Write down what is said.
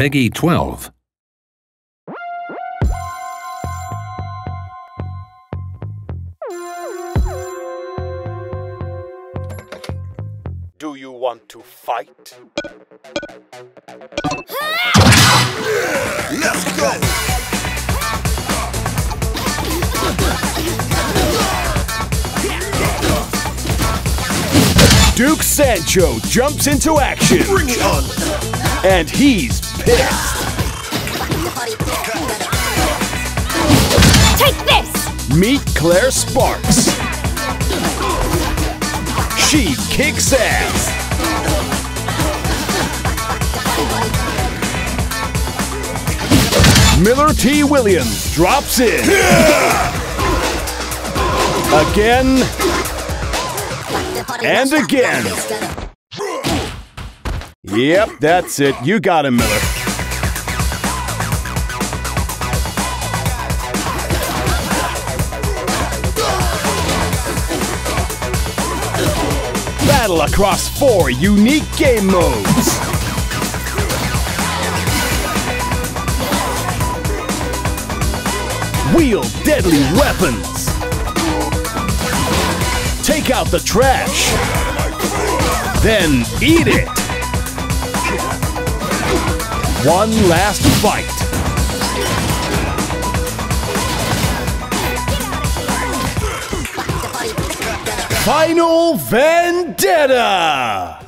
Peggy 12. Do you want to fight? Let's go! Duke Sancho jumps into action, Bring it on! and he's pissed. Take this! Meet Claire Sparks. She kicks ass. Miller T. Williams drops in. Again and again. Yep, that's it. You got him, Miller. Battle across four unique game modes. Wield deadly weapons. Take out the trash. Then eat it. One last fight. Final Vendetta!